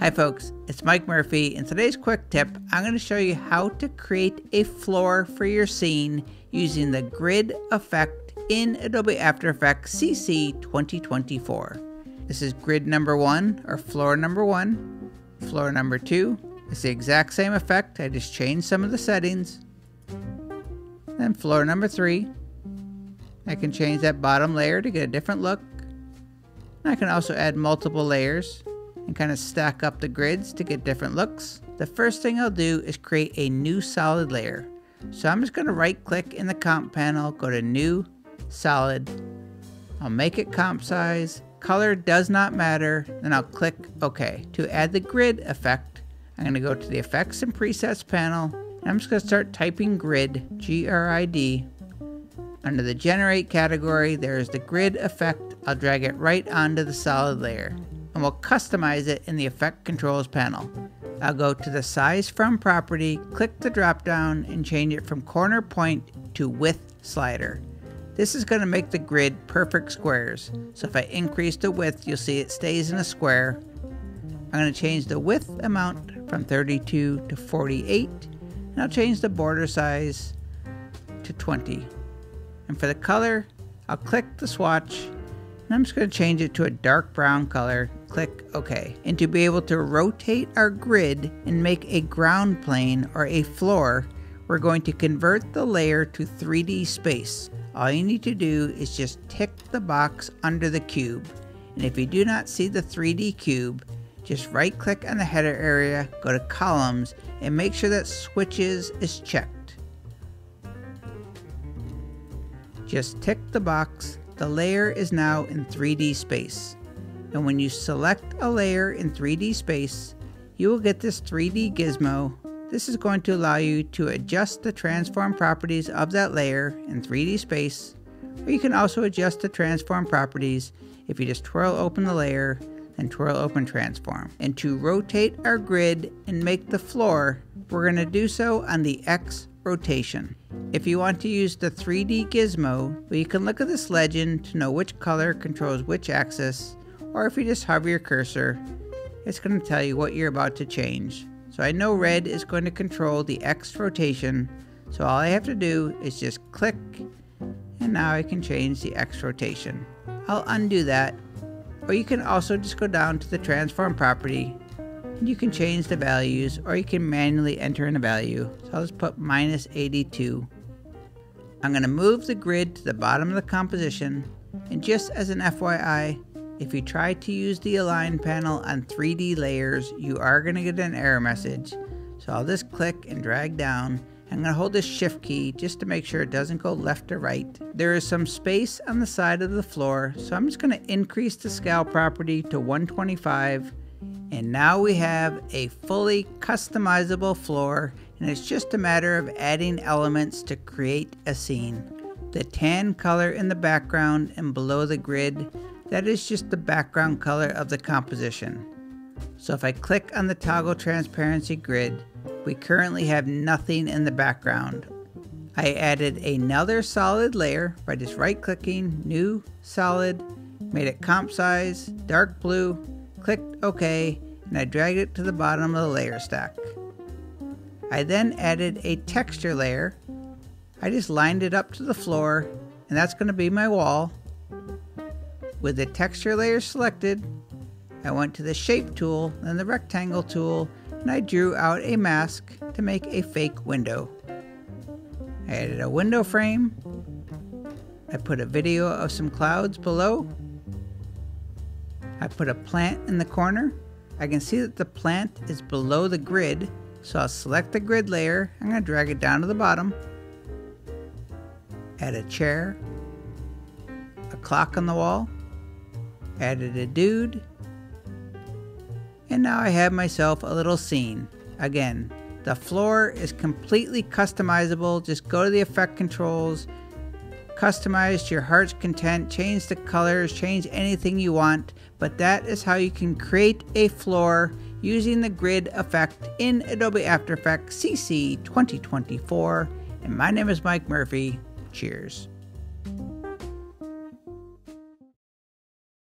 Hi folks, it's Mike Murphy. In today's quick tip, I'm going to show you how to create a floor for your scene using the grid effect in Adobe After Effects CC 2024. This is grid number one or floor number one. Floor number two, it's the exact same effect. I just changed some of the settings. Then floor number three, I can change that bottom layer to get a different look. I can also add multiple layers and kind of stack up the grids to get different looks. The first thing I'll do is create a new solid layer. So I'm just going to right click in the comp panel, go to new, solid. I'll make it comp size. Color does not matter. Then I'll click OK. To add the grid effect, I'm going to go to the effects and presets panel. And I'm just going to start typing grid, G-R-I-D. Under the generate category, there is the grid effect. I'll drag it right onto the solid layer and we'll customize it in the Effect Controls panel. I'll go to the Size From property, click the drop down, and change it from corner point to width slider. This is going to make the grid perfect squares, so if I increase the width, you'll see it stays in a square. I'm going to change the width amount from 32 to 48, and I'll change the border size to 20. And for the color, I'll click the swatch I'm just going to change it to a dark brown color, click OK. And to be able to rotate our grid and make a ground plane or a floor, we're going to convert the layer to 3D space. All you need to do is just tick the box under the cube. And if you do not see the 3D cube, just right click on the header area, go to columns, and make sure that switches is checked. Just tick the box the layer is now in 3D space. And when you select a layer in 3D space, you will get this 3D gizmo. This is going to allow you to adjust the transform properties of that layer in 3D space, or you can also adjust the transform properties if you just twirl open the layer and twirl open transform. And to rotate our grid and make the floor, we're going to do so on the X rotation. If you want to use the 3D gizmo, well, you can look at this legend to know which color controls which axis, or if you just hover your cursor, it's going to tell you what you're about to change. So I know red is going to control the X rotation, so all I have to do is just click, and now I can change the X rotation. I'll undo that, or you can also just go down to the transform property you can change the values or you can manually enter in a value. So I'll just put minus 82. I'm going to move the grid to the bottom of the composition and just as an FYI, if you try to use the align panel on 3D layers, you are going to get an error message. So I'll just click and drag down. I'm going to hold the shift key just to make sure it doesn't go left or right. There is some space on the side of the floor, so I'm just going to increase the scale property to 125 and now we have a fully customizable floor and it's just a matter of adding elements to create a scene. The tan color in the background and below the grid, that is just the background color of the composition. So if I click on the toggle transparency grid, we currently have nothing in the background. I added another solid layer by just right clicking, new, solid, made it comp size, dark blue, clicked OK, and I dragged it to the bottom of the layer stack. I then added a texture layer. I just lined it up to the floor, and that's going to be my wall. With the texture layer selected, I went to the shape tool, and the rectangle tool, and I drew out a mask to make a fake window. I added a window frame. I put a video of some clouds below I put a plant in the corner. I can see that the plant is below the grid, so I'll select the grid layer. I'm going to drag it down to the bottom. Add a chair, a clock on the wall, added a dude, and now I have myself a little scene. Again, the floor is completely customizable. Just go to the effect controls, customize to your heart's content, change the colors, change anything you want, but that is how you can create a floor using the grid effect in Adobe After Effects CC 2024. And my name is Mike Murphy. Cheers.